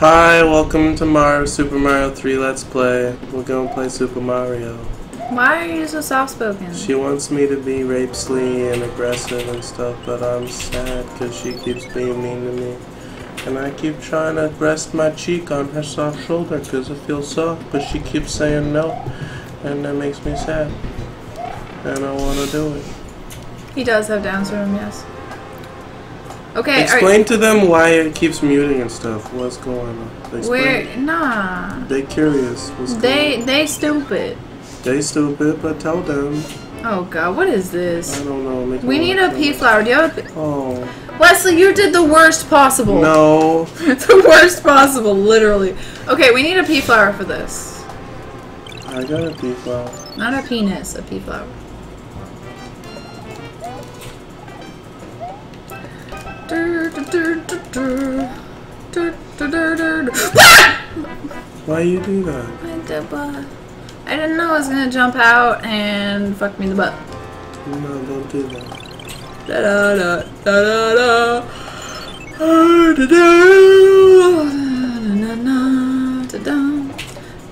Hi, welcome to Mario Super Mario 3 Let's Play. We're gonna play Super Mario. Why are you so soft spoken? She wants me to be rapesly and aggressive and stuff, but I'm sad because she keeps being mean to me. And I keep trying to rest my cheek on her soft shoulder because it feels soft, but she keeps saying no, and that makes me sad. And I want to do it. He does have Down syndrome, yes. Okay, Explain to them why it keeps muting and stuff. What's going on? where nah. They curious. What's They going on? they stupid. They stupid, but tell them. Oh god, what is this? I don't know. Make We need a pea flower. Do you have a pea- Oh Wesley, you did the worst possible. no! the worst possible, literally. Okay, we need a pea flower for this. I got a pea flower. Not a penis, a pea flower. Why you do that? I did what? I didn't know I was gonna jump out and fuck me in the butt. No, don't do that. Da da da da da da. Da da. Na, na, na, da, da.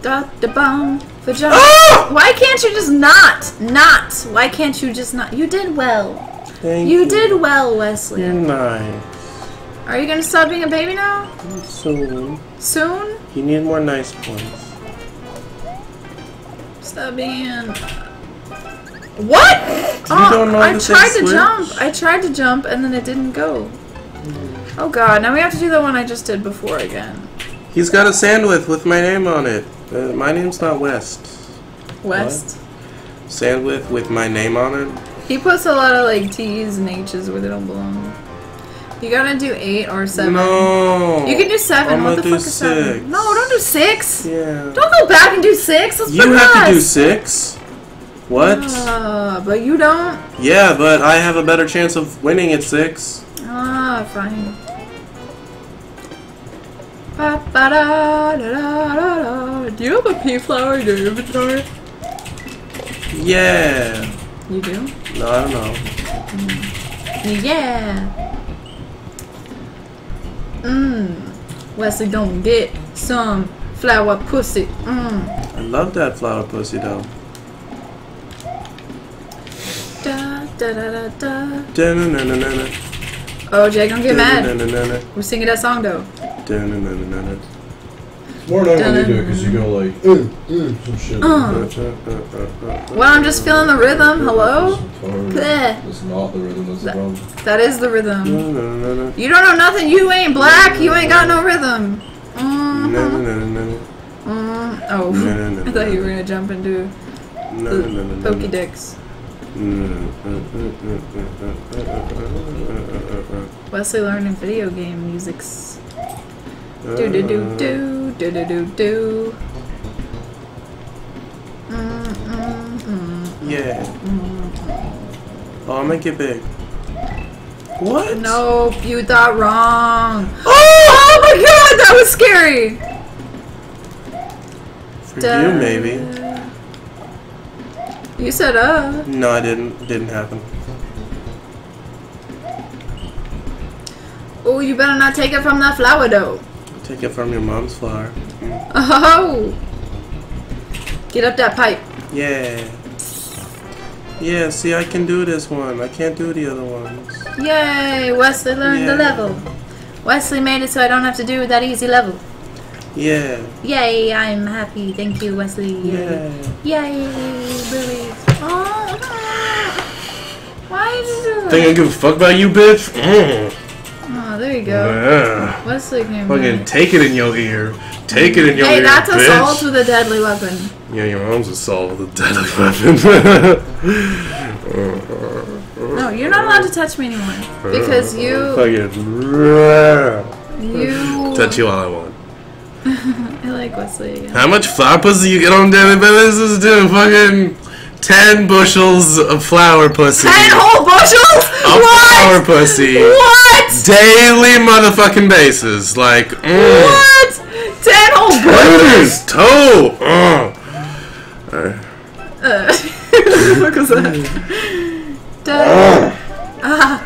Da da bum. Vagina. Ah! Why can't you just not? Not. Why can't you just not? You did well. Thank You you did well, Wesley. You're nice. Are you gonna stop being a baby now? Soon. Soon? You need more nice points. Stop being. What? Oh, don't know I tried to switch? jump. I tried to jump and then it didn't go. Oh god, now we have to do the one I just did before again. He's got a sandwich with my name on it. Uh, my name's not West. West. Sandwich with my name on it. He puts a lot of like T's and H's where they don't belong. You gotta do eight or seven. No. You can do 7 I'm what the do fuck is seven? No, don't do six. Yeah. Don't go back and do six. Let's You have to do six. What? Uh, but you don't. Yeah, but I have a better chance of winning at six. Ah, fine. Ba, ba, da, da, da, da, da. Do you have a pea flower in your inventory? Yeah. You do? No, I don't know. Yeah. Wesley don't get some flower pussy. Mmm. I love that flower pussy though. Da, da, da, da, da. Da-na-na-na-na-na. Oh, Jay, don't get mad. Da-na-na-na-na. We're singing that song though. Da-na-na-na-na. It's more annoying when you do it because you go like, uh, uh, some shit. Uh. Well, I'm just feeling the rhythm. Hello? That's not the rhythm, that's the problem. That is the rhythm. You don't know nothing. You ain't black. You ain't got no rhythm. Mm-hmm. Mm. Oh, I thought you were gonna jump into the pokey dicks. Wesley learning video game musics. Do do do do do do do do. Mm, mm, mm. Yeah. Oh, I'm gonna get big. What? Nope, you thought wrong. Oh my god, that was scary. For you, maybe. You said uh. No, I didn't. Didn't happen. Oh, you better not take it from that flower though. Take it from your mom's flower. Oh. Get up that pipe. Yeah. Yeah, see, I can do this one. I can't do the other ones. Yay, Wesley learned the level. Wesley made it so I don't have to do that easy level. Yeah. Yay, I'm happy. Thank you, Wesley. Yeah. Yay, really. Oh. Why did you do Think I give a fuck about you, bitch? Mm. There you go. Yeah. Wesley came Fucking take it in your ear. Take it in your Hey, ear, Hey, that's bitch. assault with a deadly weapon. Yeah, your mom's assault with a deadly weapon. No, you're not allowed to touch me anymore. Because you, uh, Fucking you. touch you all I want. I like Wesley again. How much flower pussy you get on daily basis? dude? fucking ten bushels of flower pussy. Ten whole bushels? of flower pussy. What? Daily motherfucking basis. Like, mm. What? Ten whole bushels? Toe. Uh. Uh, what was that? Duh. Ah,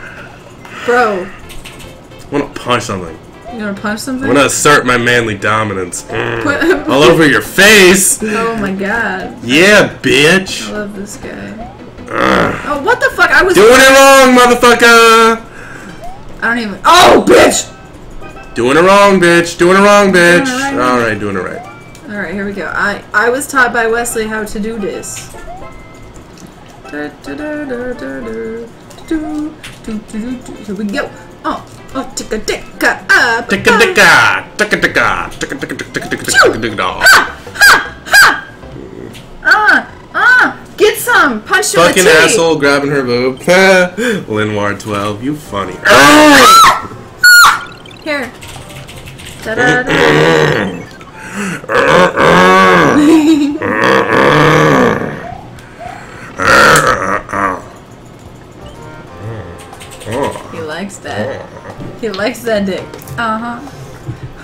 bro, I want to punch something. You gonna punch something? I'm gonna assert my manly dominance. Mm. All over your face. oh my god. Yeah, bitch! I love this guy. Ugh. Oh, what the fuck? I was. Doing it wrong, motherfucker. I don't even. Oh, bitch! Doing it wrong, bitch. Doing it wrong, bitch. Doing it right. All right, doing it right. Alright, here we go. I, I was taught by Wesley how to do this. Da, da, da. Here we go. Oh, oh, ticka ticka, ah, Ticka ba- ticka, ticka ticka, ticka ticka ticka ticka ticka ticka ticka dog. Ah, ah, get some. Punch in Fucking asshole grabbing her boob. Linwar 12, you funny. Here. Da, da, da. He likes that dick. Uh huh.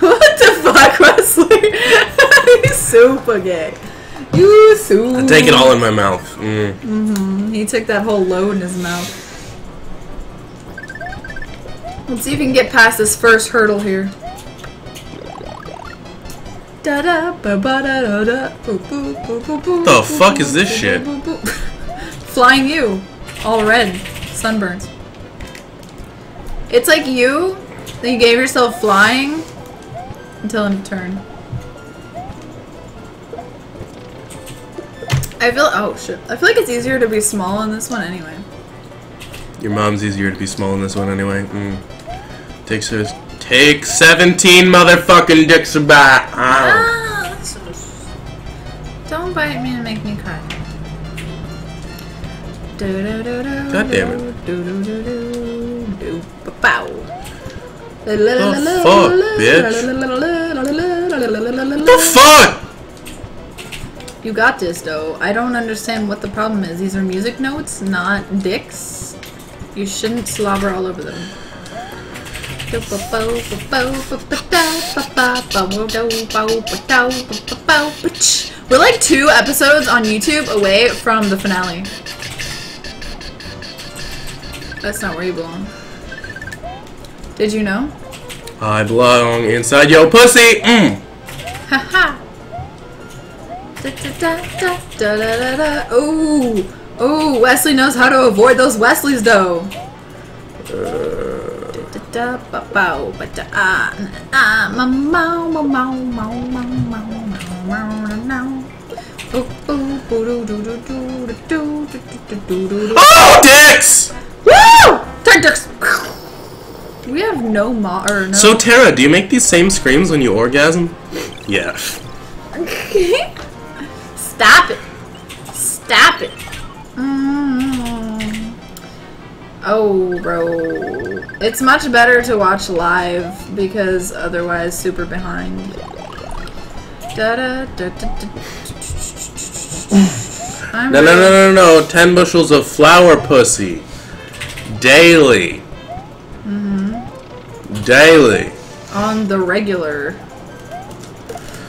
What the fuck, Wesley? He's super gay. You super. I take it all in my mouth. Mm. Hmm. He took that whole load in his mouth. Let's see if we can get past this first hurdle here. Da da ba ba da da da. Boo, boo, boo, boo, boo, The boo, fuck boo, is this boo, shit? boo, boo, boo. Flying you, all red, sunburns. It's like you. that You gave yourself flying until in turn. I feel. Oh shit. I feel like it's easier to be small in this one anyway. Your mom's easier to be small in this one anyway. Mm. Takes. Take 17 motherfucking dicks back. Ah, The fuck, bitch? The fuck? You got this though. I don't understand what the problem is. These are music notes, not dicks. You shouldn't slobber all over them. We're like two episodes on YouTube away from the finale. That's not where you belong. Did you know? I belong inside your pussy. Mm. Haha. da da da da da da da. Ooh. Ooh, Wesley knows how to avoid those Wesleys though. Oh, dicks! Woo! Ten dicks! We have no ma or no. So, Tara, do you make these same screams when you orgasm? Yeah. Stop it. Stop it. Mm. Oh, bro. It's much better to watch live because otherwise super behind. Da da da da da. No, no, no, no, no. Ten bushels of flour pussy. Daily. Daily. On the regular.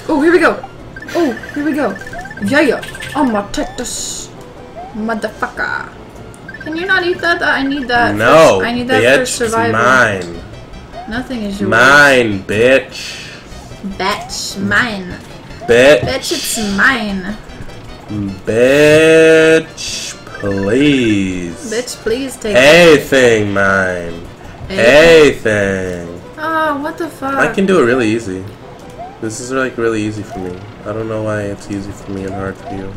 Oh, here we go. Oh, here we go. Yeah, yeah. I'ma take this. Motherfucker. Can you not eat that? I need that. No, I need that bitch. for survival. mine. Nothing is yours. Mine, bitch. Bitch, mine. Bitch. Bitch, it's mine. Bitch, please. Bitch, please take. Anything, mine. Anything. Oh, ah, what the fuck? I can do it really easy. This is like really easy for me. I don't know why it's easy for me and hard for you.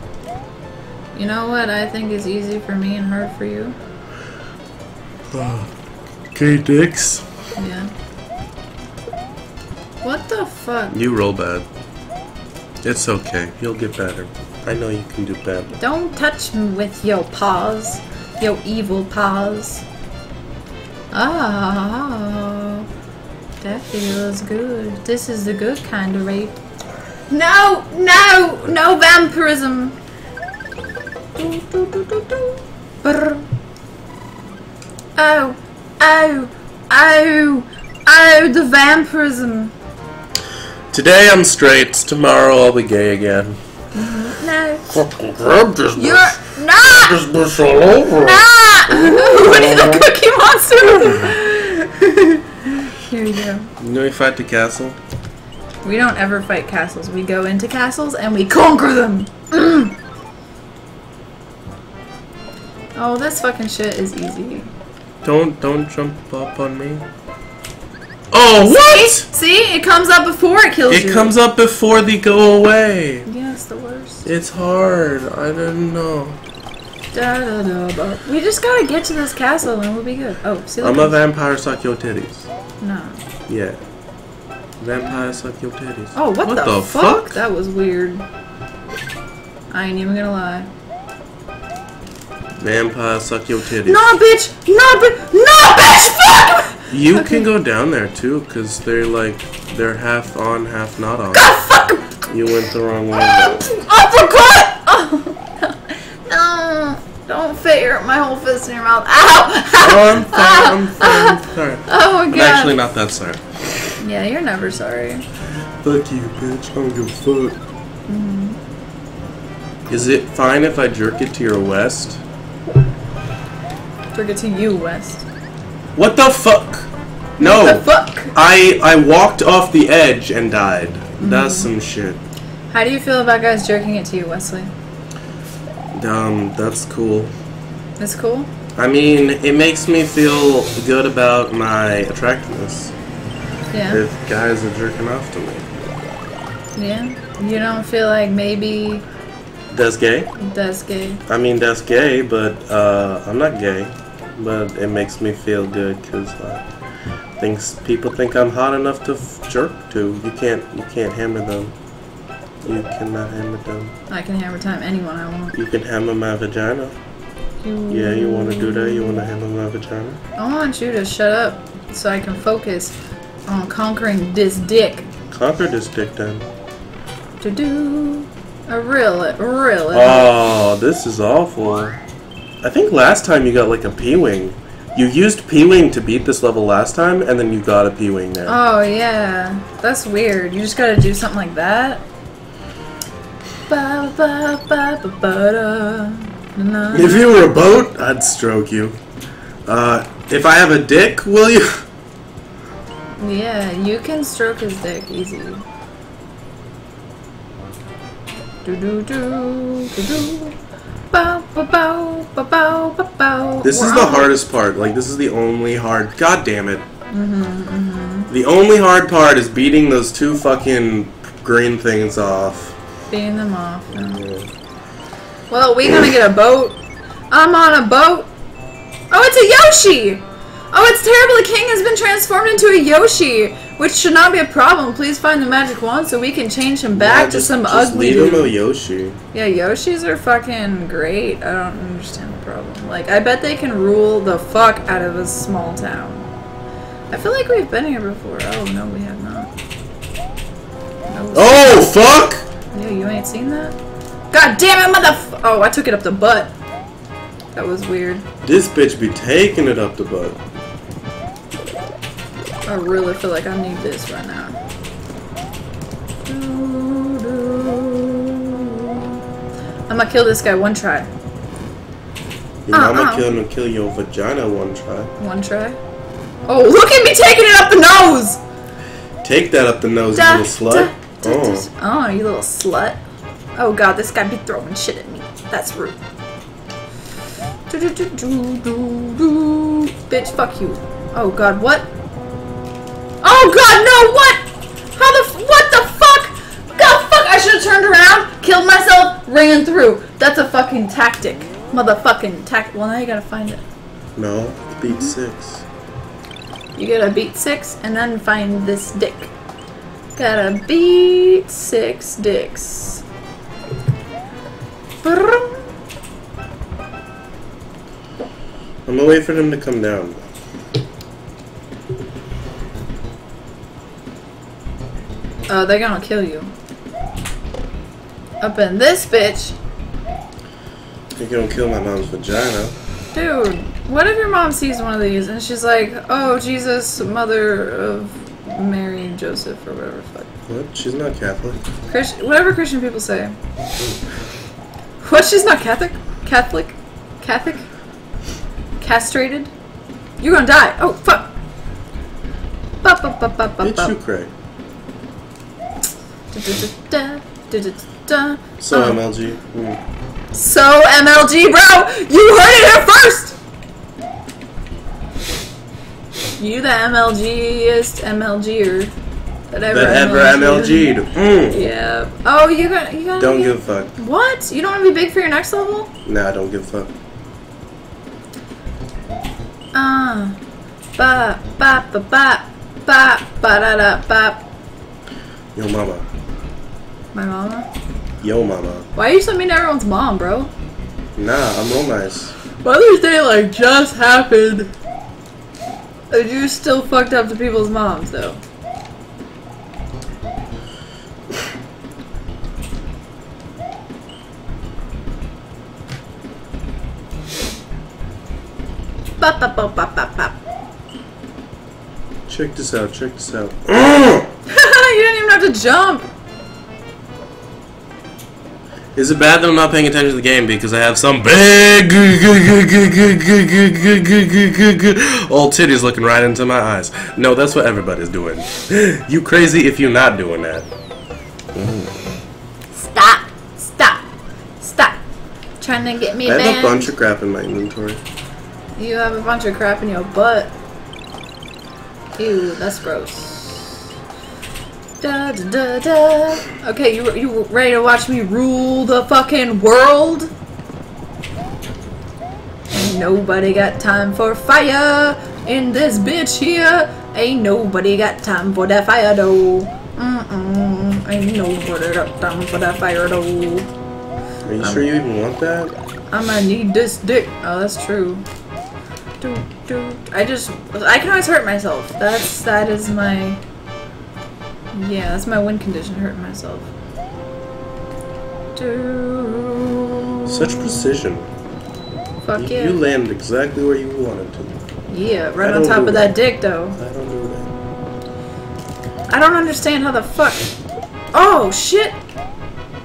You know what I think is easy for me and hard for you? Uh, okay, dicks. Yeah. What the fuck? You roll bad. It's okay. You'll get better. I know you can do better. Don't touch me with your paws. Your evil paws. Ah, that feels good. This is the good kind of rape. No, no, no vampirism. Do, do, do, do, do. Brr. Oh, oh, oh, oh, the vampirism. Today I'm straight. Tomorrow I'll be gay again. No, Fucking grab this you're not. This bush all over. Ah! Winnie the Cookie Monster! Here you go. You know we fight the castle? We don't ever fight castles. We go into castles and we conquer them. Mm. Oh, this fucking shit is easy. Don't don't jump up on me. Oh what? See? It comes up before it kills you. It comes up before they go away. Yeah, it's the worst. It's hard. I didn't know. Da, da, da, ba. We just gotta get to this castle and we'll be good. Oh, see I'm look a vampire. Suck your titties. No. Yeah. Vampire suck your titties. Oh, what, What the, the fuck? fuck? That was weird. I ain't even gonna lie. Vampire suck your titties. Nah, bitch! Nah, bitch! Nah, bitch! Fuck! You Okay. can go down there too, cause they're like they're half on, half not on. God, fuck! You went the wrong way. Oh, uppercut! Oh, no. Don't fit your, my whole fist in your mouth. Ow! Oh, I'm sorry. I'm sorry. I'm sorry. Oh my I'm god. actually not that sorry. yeah, you're never sorry. Fuck you, bitch. I don't give a fuck. Mm-hmm. Is it fine if I jerk it to your west? Jerk it to you, West. What the fuck? No. What the fuck? I I walked off the edge and died. Mm-hmm. That's some shit. How do you feel about guys jerking it to you, Wesley? Um, that's cool. That's cool? I mean, it makes me feel good about my attractiveness Yeah. if guys are jerking off to me. Yeah. You don't feel like maybe That's gay. that's gay. I mean, that's gay, but uh, I'm not gay. But it makes me feel good because uh, thinks people think I'm hot enough to f- jerk to. You can't you can't hammer them. You cannot hammer them. I can hammer time anyone I want. You can hammer my vagina. Yeah, you want to do that? You want to hammer my vagina? I want you to shut up so I can focus on conquering this dick. Conquer this dick then. To do a real, a real. Oh, this is awful. I think last time you got like a P-Wing. You used P-Wing to beat this level last time, and then you got a P-Wing there. Oh yeah, that's weird. You just gotta do something like that. If you were a boat, I'd stroke you. Uh, if I have a dick, will you? Yeah, you can stroke his dick easy. Do do do do do. Bow bow bow bow bow bow. This is the hardest part. Like, this is the only hard. God damn it. The only hard part is beating those two fucking green things off. Beating them off. Well, we gonna get a boat. I'm on a boat. Oh, it's a Yoshi! Oh, it's terrible. The king has been transformed into a Yoshi, which should not be a problem. Please find the magic wand so we can change him back Yeah, to just- some just ugly leave him a Yoshi. Yeah, Yoshis are fucking great. I don't understand the problem. Like, I bet they can rule the fuck out of a small town. I feel like we've been here before. Oh, no, we have not. No. Oh, fuck! Yeah, you ain't seen that? God damn it, motherf- Oh, I took it up the butt. That was weird. This bitch be taking it up the butt. I really feel like I need this right now. I'm gonna kill this guy one try. You know, I'm Uh-uh. gonna kill him and kill your vagina one try. One try. Oh, look at me taking it up the nose! Take that up the nose, you Da, little slut. da, oh. Oh, you little slut. Oh god, this guy be throwing shit at me. That's rude. Do, do, do, do, do, do. Bitch, fuck you. Oh god, what? Oh god, no, what? How the, f- what the fuck? God, fuck, I should have turned around, killed myself, ran through. That's a fucking tactic. Motherfucking tact. Well, now you gotta find it. No, beat mm-hmm. six. You gotta beat six and then find this dick. Gotta beat six dicks. I'm gonna wait for them to come down. Oh, they're gonna kill you. Up in this bitch. You're gonna kill my mom's vagina. Dude, what if your mom sees one of these and she's like, oh, Jesus, mother of Mary and Joseph, or whatever fuck. What? She's not Catholic. Christ- whatever Christian people say. What? She's not Catholic? Catholic? Catholic? Castrated? You're gonna die. Oh, fuck. Ba, ba, ba, ba, ba, Bitch, you da. So Oh. MLG. So MLG, bro, you heard it here first. You the MLGest MLGer that ever That ever MLG'd. Mm. Yeah. Oh, you got you got. Don't be, give a fuck. What? You don't want to be big for your next level? Nah, I don't give a fuck. Ah. Ba ba ba ba ba ba da da ba. Yo, mama. My mama. Yo, mama. Why are you so mean to everyone's mom, bro? Nah, I'm real nice. Mother's Day like just happened. You still fucked up to people's moms though. Bop, bop, bop, bop, bop, bop. Check this out. Check this out. You didn't even have to jump. Is it bad that I'm not paying attention to the game because I have some big old titties looking right into my eyes? No, that's what everybody's doing. You crazy if you're not doing that. Stop. Stop. Stop. Trying to get me I have banned. a bunch of crap in my inventory. You have a bunch of crap in your butt. Ew, that's gross. Da da da da. Okay, you you ready to watch me rule the fucking world? Ain't nobody got time for fire in this bitch here. Ain't nobody got time for that fire though. Mm-mm. Ain't nobody got time for that fire though. Are you sure you even want that? I'ma need this dick. Oh, that's true. Do, do. I just, I can always hurt myself. That's, that is my, yeah, that's my win condition, hurting myself. Do. Such precision. Fuck You, yeah. you land exactly where you wanted to. yeah, right I on top of that. that dick, though. I don't do that. I don't understand how the fuck. Oh, shit.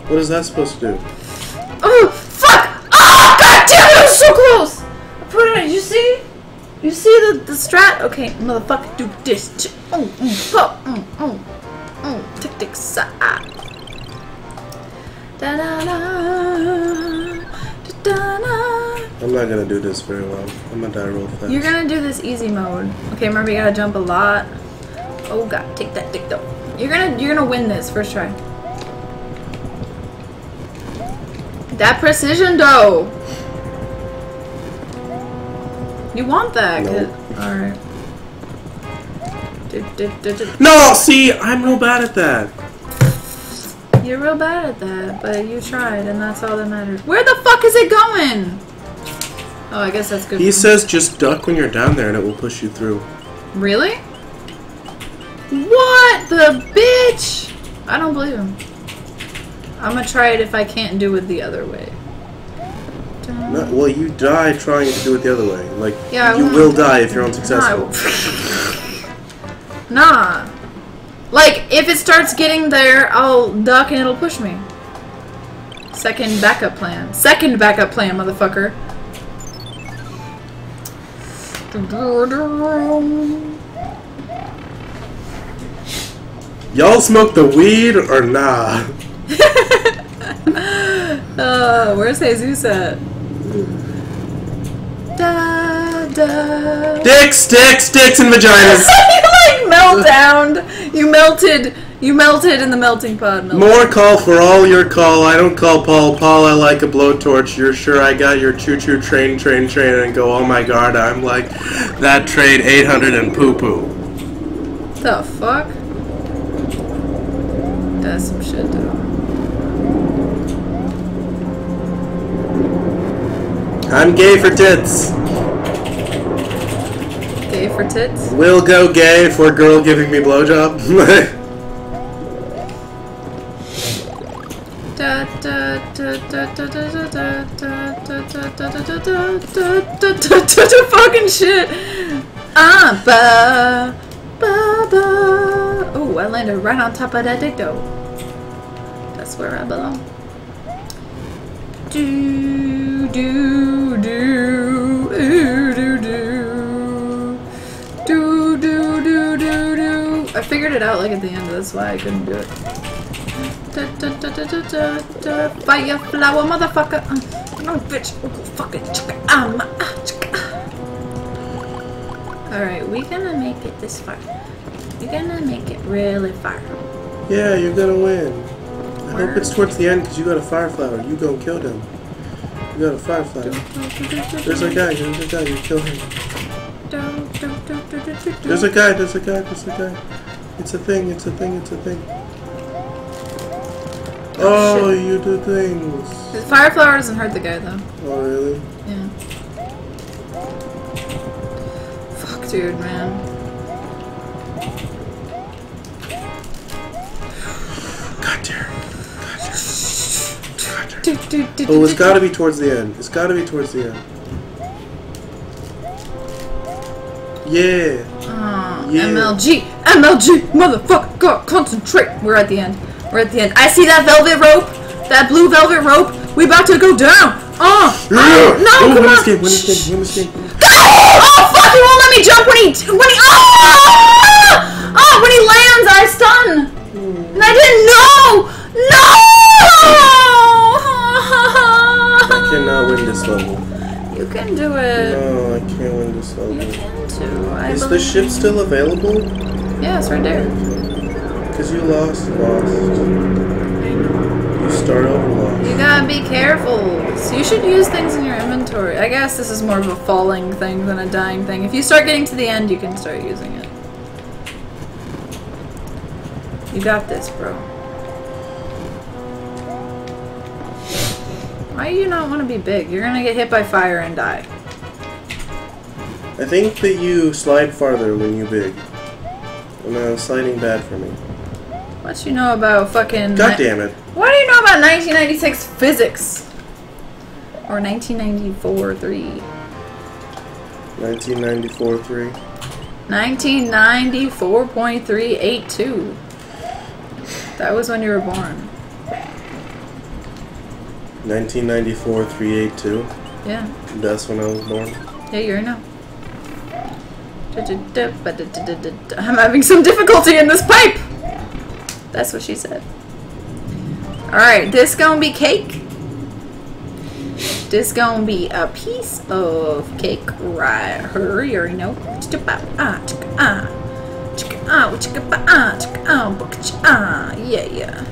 What is that supposed to do? Oh, fuck! Oh, god damn it, I was so close! I put it in, you see? You see the, the strat? Okay, motherfucker, do this. Ch- Oh, mm, pop, mm, mm, mm, tick, tick, sa. Da da da. Da da. I'm not gonna do this very well. I'm gonna die real fast. You're gonna do this easy mode. Okay, remember you gotta jump a lot. Oh god, take that dick though. You're gonna you're gonna win this first try. That precision though. You want that? Nope. All right. No, see, I'm real bad at that. You're real bad at that, but you tried, and that's all that matters. Where the fuck is it going? Oh, I guess that's good. He says just duck when you're down there and it will push you through. Really? What the bitch? I don't believe him. I'm gonna try it if I can't do it the other way. No, well, you die trying to do it the other way. Like, Yeah, you won't. die if you're unsuccessful. nah. Like, if it starts getting there, I'll duck and it'll push me. Second backup plan. Second backup plan, motherfucker. Y'all smoke the weed or nah? Uh, where's Jesus at? Da, da. Dicks, dicks, dicks, and vaginas. you like melt down. You melted. You melted in the melting pot. Melted. More call for all your call. I don't call Paul. Paul, I like a blowtorch. You're sure I got your choo-choo train, train, train, and go, oh my god, I'm like that trade 800 and poo-poo. The fuck? That's some shit, dude. I'm gay for tits gay for tits. Will go gay for girl giving me blowjob. Fucking shit. Ah, ba, ba, ba. Oh, I landed right on top of that dick though. That's where I belong. Do do do. I figured it out like at the end. That's why I couldn't do it. Da, da, da. Fire flower, motherfucker. Uh, no, bitch. Oh, fucking chicka. Ma, ah, chicka. Alright, we're gonna make it this far. We're gonna make it really far. Yeah, you're gonna win. I hope it's towards the end because you got a fire flower. You go and kill them. You got a fire flower. There's a guy. There's a guy. You kill him. There's a guy. There's a guy. There's a guy. It's a thing. It's a thing. It's a thing. Oh, oh you do things. Fire flower doesn't hurt the guy though. Oh, really? Yeah. Fuck, dude, man. God damn. God damn. God damn. Do, do, do, Oh, it's gotta be towards the end. It's gotta be towards the end. Yeah. Oh, Yeah. MLG, MLG, motherfucker, God, concentrate. We're at the end. We're at the end. I see that velvet rope, that blue velvet rope. We about to go down. Oh, oh no, oh, come on. this game, win this game, win this game. Oh fuck! He won't let me jump when he when he oh oh when he lands I stun and I didn't know no. I cannot win this level. You can do it. No, I can't win this level. You can too. I Is the ship still available? Yeah, it's right there. Because you lost, lost. You start over lost. You gotta be careful. So you should use things in your inventory. I guess this is more of a falling thing than a dying thing. If you start getting to the end, you can start using it. You got this, bro. Why do you not want to be big? You're gonna get hit by fire and die. I think that you slide farther when you big. And uh, sliding bad for me. What you know about fucking... God damn it. What do you know about 1996 physics? Or 1994 3? 1994 3. 1994.382. That was when you were born. 1994 382. Yeah. That's when I was born. Yeah, you're now. I'm having some difficulty in this pipe! That's what she said. Alright, this gonna be cake. This gonna be a piece of cake right here. You already know. Ah, yeah, yeah.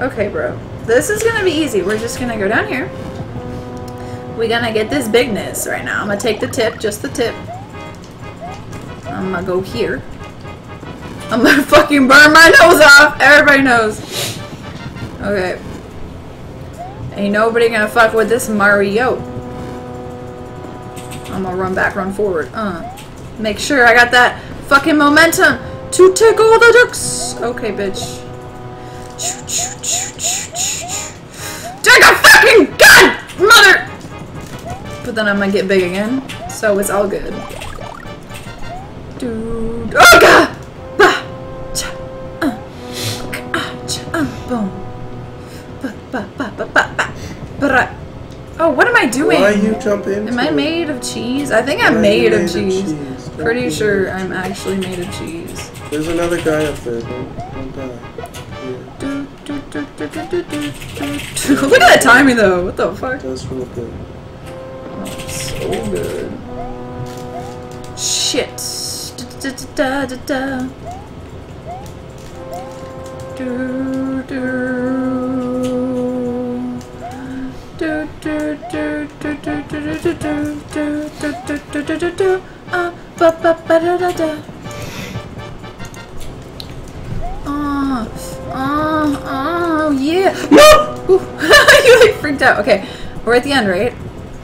Okay, bro. This is gonna be easy. We're just gonna go down here. We're gonna get this bigness right now. I'm gonna take the tip, just the tip. I'm gonna go here. I'm gonna fucking burn my nose off. Everybody knows. Okay. Ain't nobody gonna fuck with this Mario. I'm gonna run back, run forward. Uh. Make sure I got that fucking momentum to tickle the ducks. Okay, bitch. Take a fucking gun, mother! But then I'm gonna get big again, so it's all good. Dude. Oh god! Cha! Uh. Ka- ah, cha, boom. Ba ba ba ba ba ba. Bra. Oh, what am I doing? Why are you jump into Am I made of cheese? I think I'm Why made of cheese. cheese? Pretty sure. I'm actually made of cheese. There's another guy up there. Don't, don't die. Do, do, do, do, do, do, do, do. Look at that timing though. What the fuck? that's real good. Oh, so good. Shit. Da, da, da, da. Do, do. Do, do, do, do, do, do, do, do, do, do, do, do, do, do. Ah, ba, ba, ba, da, da, da. Oh, oh, oh, yeah. No! you freaked out. Okay, we're at the end, right?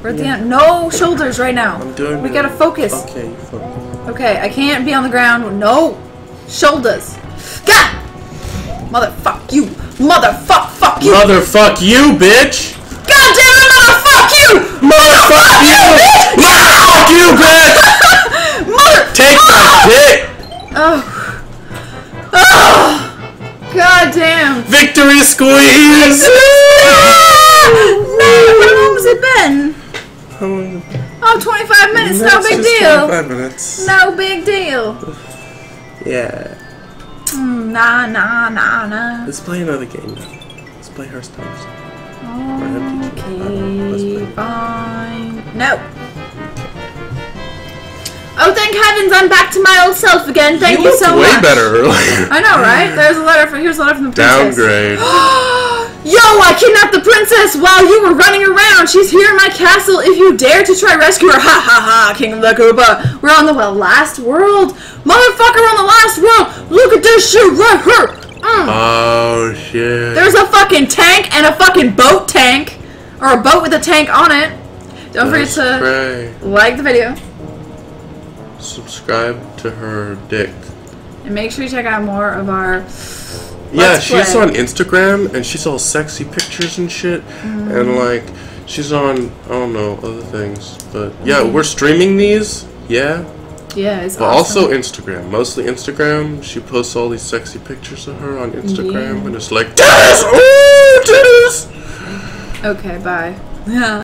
We're at the Yeah. end. No shoulders right now. I'm doing We gotta focus. Okay, focus. Okay, I can't be on the ground. No shoulders. God! Motherfuck you! Motherfuck! Fuck you! Motherfuck you, bitch! God damn it! Motherfuck you! Motherfuck you! Motherfuck you, bitch! Mother! Take my ah! dick! Oh. Oh. God damn. Victory squeeze! no, how long has it been? How long? Oh, 25 minutes. No That's big deal. 25 minutes. No big deal. Yeah. Mm, nah, nah, nah, nah. Let's play another game now. Let's play Hearthstone. empty two. I don't know. Let's Okay, play. fine. No. Oh, thank heavens, I'm back to my old self again. Thank you, looked so way much. better earlier. I know, right? There's a letter from here's a letter from the princess. Downgrade. Yo, I kidnapped the princess while you were running around. She's here in my castle. If you dare to try rescue her, ha ha ha, King of the Koopa. We're on the well, last world. Motherfucker, we're on the last world. Look at this shit right here. Mm. Oh shit. There's a fucking tank and a fucking boat tank. Or a boat with a tank on it. Don't forget to pray. like the video. Subscribe to her dick. And make sure you check out more of our Yeah, Let's she's play. on Instagram and she's all sexy pictures and shit. Mm-hmm. And like, she's on, I don't know, other things. But yeah, Mm-hmm. we're streaming these. Yeah. Yeah, it's But awesome. also Instagram. Mostly Instagram. She posts all these sexy pictures of her on Instagram. Yeah. And it's like, titties! Ooh, titties! Okay, bye. Yeah.